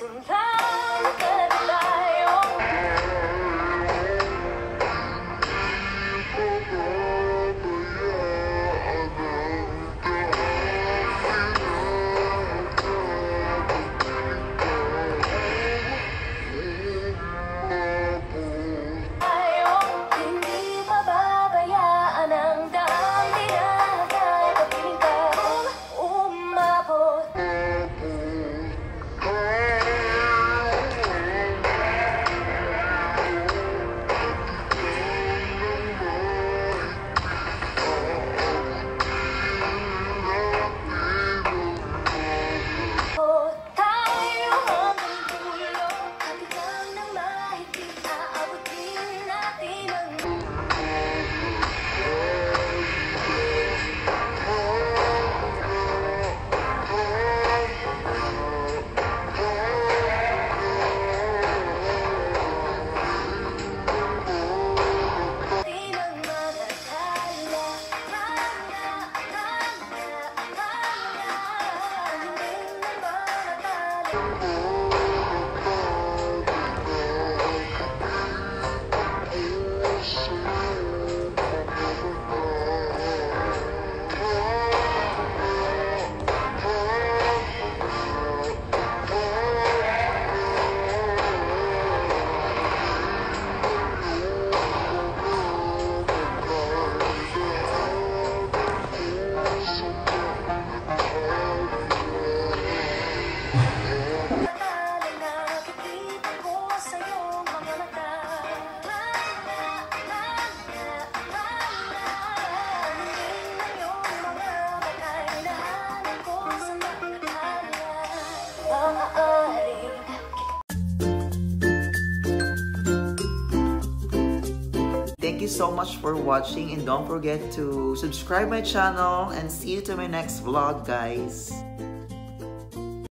Goodbye. Thank you. Thank you so much for watching and don't forget to subscribe my channel and see you to my next vlog guys.